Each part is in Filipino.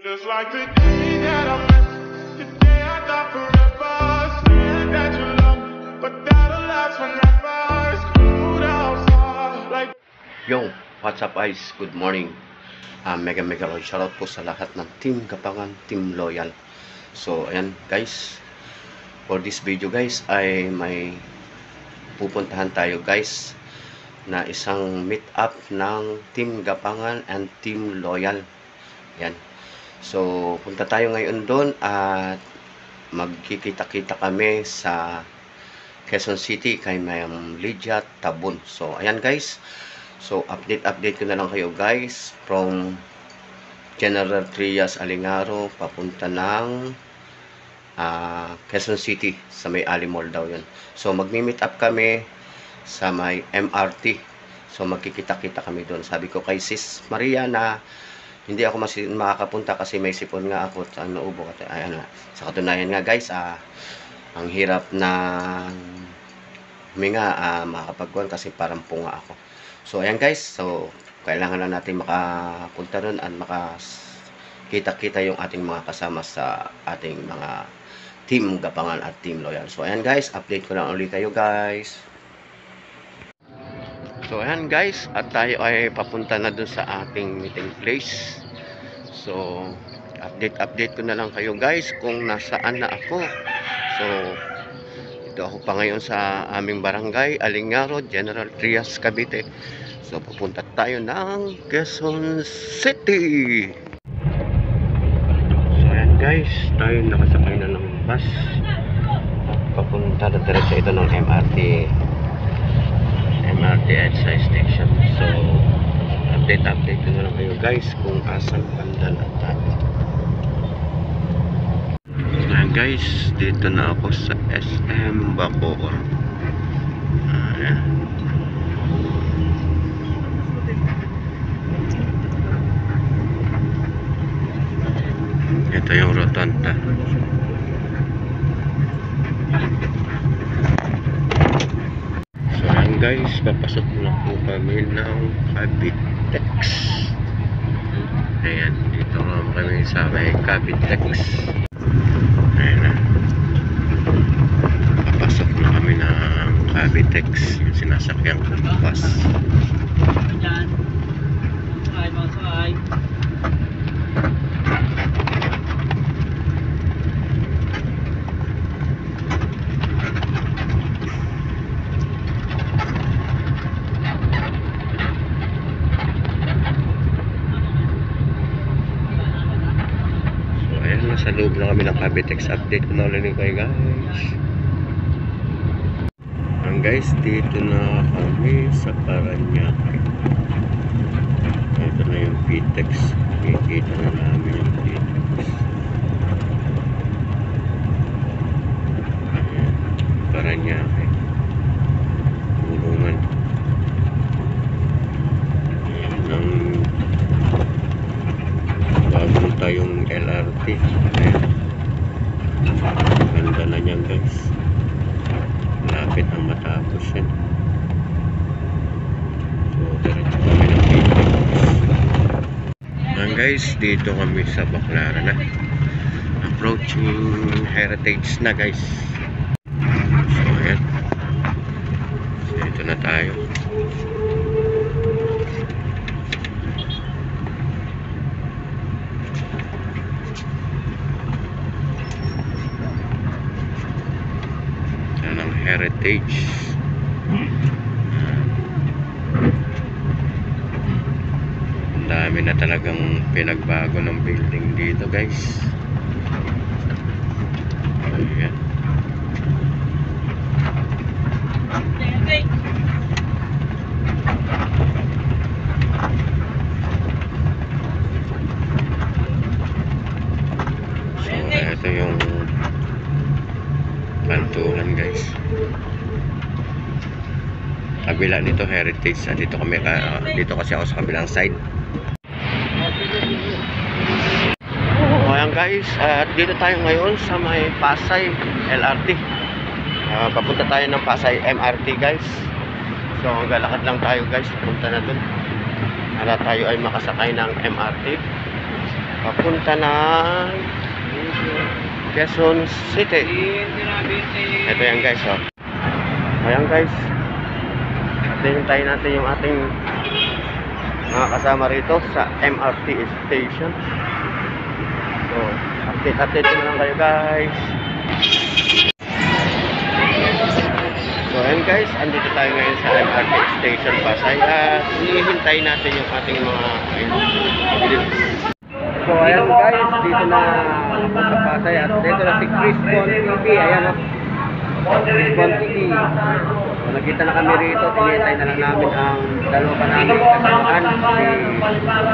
Just like the day that I met, the day I thought forever. Said that you love me, but that'll last forever. Screwed outside, like. Yo, what's up guys? Good morning. Ah, mega mega loyal shoutout po sa lahat ng Team Kapangan, Team Loyal. So, ayan guys. For this video guys ay may pupuntahan tayo guys na isang meet up ng Team Gapangan and Team Loyal. Yan. So, punta tayo ngayon doon at magkikita-kita kami sa Quezon City kay Ma'am Lydia Tabon. So, ayan guys. So, update-update ko na lang kayo guys from General Trias Alingaro papunta ng ah, Quezon City sa may Ali Mall daw yun. So, magmi-meet up kami sa may MRT. So, magkikita-kita kami doon. Sabi ko kay Sis Maria na hindi ako mas makakapunta kasi may sipon nga ako at ang naubo ko. Ayan nga. Sa katunayan nga guys, ah, ang hirap na huminga ah, makakapagkuhan kasi parang punga ako. So, ayan guys. So, kailangan lang natin makapunta doon at makakita-kita yung ating mga kasama sa ating mga team Gapangan at team Loyal. So, ayan guys. Update ko lang ulit kayo guys. So, ayan guys. At tayo ay papunta na doon sa ating meeting place. So, update-update ko na lang kayo guys kung nasaan na ako. So, ito ako pa ngayon sa aming barangay, Alingaro, General Trias, Cavite. So, pupunta tayo ng Quezon City. So, ayan guys, tayo nakasakay na ng bus. Papunta na diretso ito ng MRT. MRT EDSA station. So, update-update na lang kayo guys kung asan banda na tayo. Ayan guys, dito na ako sa SM Bacoor. Ayan. Ito yung rotunda. So ayan guys, papasok na po kami ng Cavitex. Ayan, dito naman kami sa may Cavitex. Ayan na. Papasok na kami ng Cavitex, yung sinasakyan kong bus. Yan. Sakay, mga sakay. So ayan, nasa loob na kami ng Cavitex. Update ko na ulit kayo guys. Ang guys, dito na kami sa Paranaque. Ito na yung Pitex. Kikita na namin yung Pitex. Paranaque. Bulungan. Ayan ang bagong tayong LRT. Ayan. Ganda na niyan guys. Malapit ang matapos yan. So, diretso kami ng Pitex. Ayan guys, dito kami sa Baclaran na. Approaching Heritage na guys. So, ayan. So, dito na tayo. Yan ang heritage. Ang dami na talagang pinagbago ng building dito guys. Ayan. Ito yung kantuhan guys. Kabila nito heritage. Dito kami ka, dito kasi ako sa kabilang side. So, ayan guys, at dito tayo ngayon sa may Pasay LRT. Ah, papunta tayo ng Pasay MRT guys. So, galakad lang tayo guys. Punta na dun. Para tayo ay makasakay ng MRT. papunta na Quezon City. Ito yan guys, oh. Ayan guys. At hintayin natin yung ating mga kasama rito sa MRT station. So, update-update ko lang kayo guys. So, ayan guys, andito tayo ngayon sa MRT station Pasay at hinihintay natin yung ating mga ayun, So, ayan guys, dito na sa Pasay at dito na si Chris Bon TV. Ayan o. Chris Bon TV. So, nagkita na kami rito. Tinitay na lang namin ang dalawa pa namin kasamahan.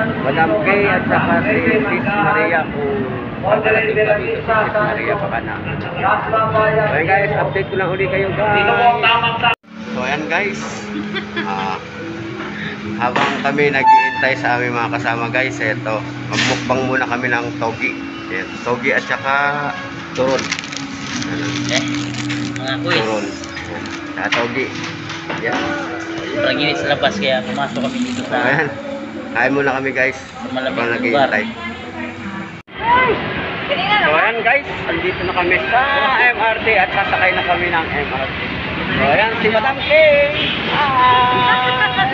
Si Madam Kay at saka si Sis Maria kung pagkalating ka dito si Sis Maria baka na. So, ayan guys, update ko lang uli kayo guys. So, ayan guys. Ah, habang kami naghihintay sa aming mga kasama guys, eto, magmukbang muna kami ng togi. Ayan, togi at saka turon. Ano, Eh, mga quiz. turon. Ayan, Saka togi. Ayan. Sobrang init sa labas kaya pumasok kami dito sa ayan. Kain muna kami guys. malamig Habang na lugar. So ayan guys, andito na kami sa MRT at sasakay na kami ng MRT. So ayan, si Madam Kay! Hi!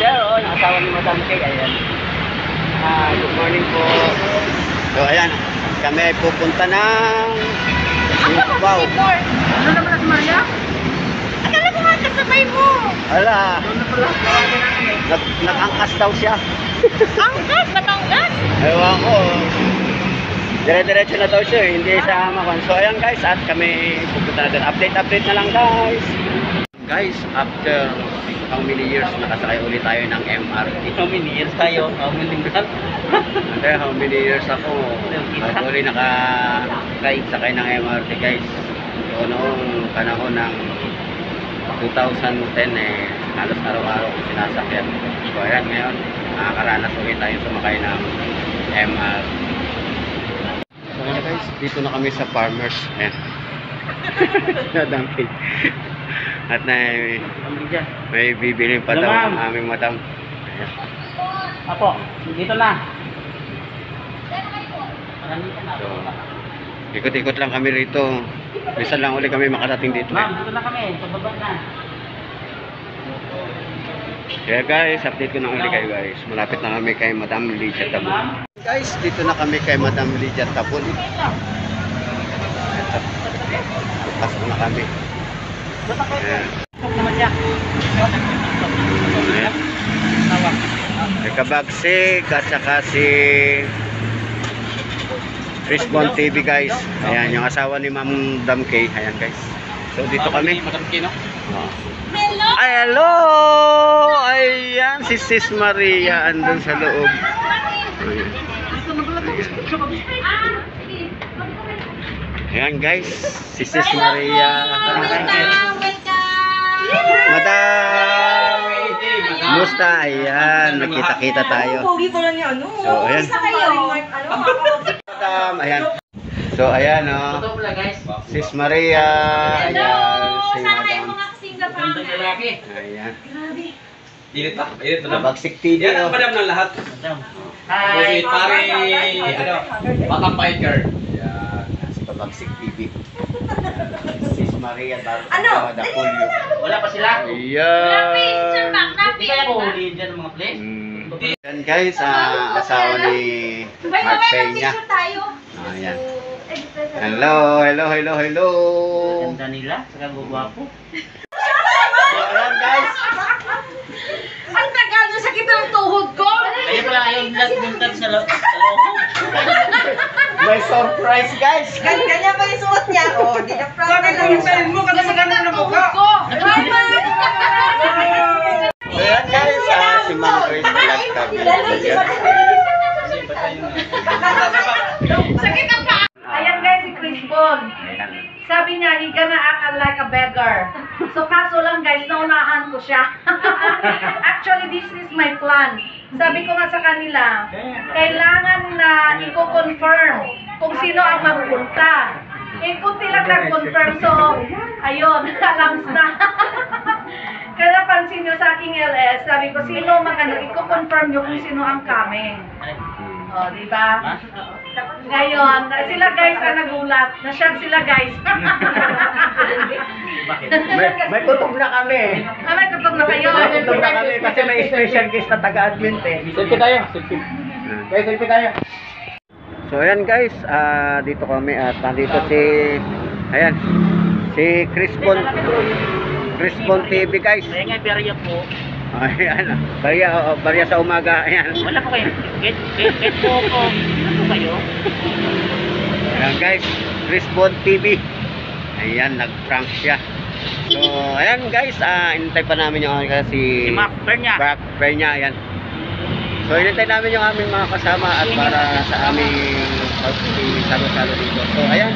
Siya, oh, yung asawa ni Madam Kay, ayan. Ah, good morning po. So ayan, kami ay pupunta ng Wow. Ano naman si Maria? Kasabay mo. Ala, nag nag-angkas daw siya. Angkas, Batangas. Ewan ko. Dire-diretso na daw siya, eh, hindi sa Amakan. So ayan guys, at kami pupunta natin. Update-update na lang guys. Guys, after how many years nakasakay ulit tayo ng MRT? How many years tayo? How many months? Hindi, how many years ako bago ulit nakasakay ng MRT guys. So noong panahon ng 2010 eh, halos araw-araw ko sinasakyan. So ayan ngayon, nakakaranas ulit tayo sumakay ng MRT. So ayan guys, dito na kami sa farmers. Ayan. Nadampi. At na dyan. may bibili pa daw ang aming madam. Ayan. Apo, dito na. So, ikot-ikot lang kami rito. Minsan lang ulit kami makarating dito. Ma'am, dito na kami. Pababa na. Kaya guys, update ko na ulit kayo guys. Malapit na kami kay Madam Lydia Tabon. Guys, dito na kami kay Madam Lydia Tabon. Pasok na kami. Ayan. Ayan. Kabagsik at saka si Fishbone TV guys. Ayan, yung asawa ni Ma'am Dam Kay. Ayan guys. So dito kami. Madam Kino. Oh. Ay, hello! Ayan, si Sis Maria andun sa loob. Ayan. Ayan guys, si Sis Maria. Madam! Musta? Ayan, nakita-kita tayo. Pogi pala niya, ano? So, ayan. Kayo. Madam, ayan. So, ayan oh. Totoo pala guys. Sis Maria. Ayan, si Madam. kasing ka Gandang lalaki. Ayan. Grabe. Init pa. Init pa naman. Bagsik TV Yan ang oh. madam ng lahat. Madam. Kasi pare, ano, batang biker. Ayan, si Bagsik TV. Sis Maria Bar Ano? Wala pa sila. Ayan. Hindi kaya ko huliin dyan ng mga place. Mm. Yan guys, ah, asawa ni Mark Peña. tayo. Ayan. Hello, hello, hello, hello. Ganda nila. Saka gugwapo. So, ayan guys. Ang tagal nyo sakit ng tuhod ko. Kaya pala ayaw nila pumunta sa lo- sa loob. May surprise guys. Ganyan pa yung suot niya. Oh, di na proud. Bakit ang style mo? Kasi maganda na mukha. ko. Ayan guys, ah, si Ma'am Grace Vlog Sakit ang paa. Ayan guys, si Chris Bon. Ayan. Sabi niya, he gonna act like a beggar. So kaso lang guys, naunahan ko siya. Actually, this is my plan. Sabi ko nga sa kanila, kailangan na i-confirm kung sino ang magpunta. Eh, kunti lang nag-confirm. So, ayun, alams na. Napansin nyo sa aking LS, sabi ko, sino mag ano, i-confirm nyo kung sino ang coming. Oh, di ba? Ngayon, sila guys ang nagulat. Nasyag sila guys. Bakit? May, may kutob na kami. Ah, may kutob na kayo. May kutob na kami kasi may special guest na taga-admin eh. Selfie tayo. Selfie. Guys, selfie tayo. So ayan guys, ah, dito kami at nandito si ayan si Crispon Crispon TV guys. Kaya nga, perya po. Ayan, barya, oh, barya sa umaga. Ayan. Wala po kayo. Get, get, get po po. Ano po kayo? Ayan guys, Crispon TV. Ayan, nag-prank siya. So, ayan guys, ah, inintay pa namin yung kasi Si Mac Pernya. Back niya, ayan. So, inintay namin yung aming mga kasama at para sa aming salo-salo dito. So, ayan.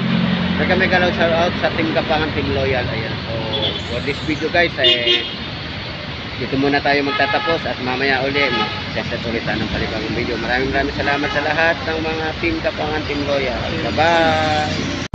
Mega lang shout out sa Team Kapangan, Team Loyal. Ayan. For this video guys, eh, dito muna tayo magtatapos at mamaya uli mag-set ulit ng palibagong video. Maraming maraming salamat sa lahat ng mga Team Kapangan, Team Loyal. Bye-bye!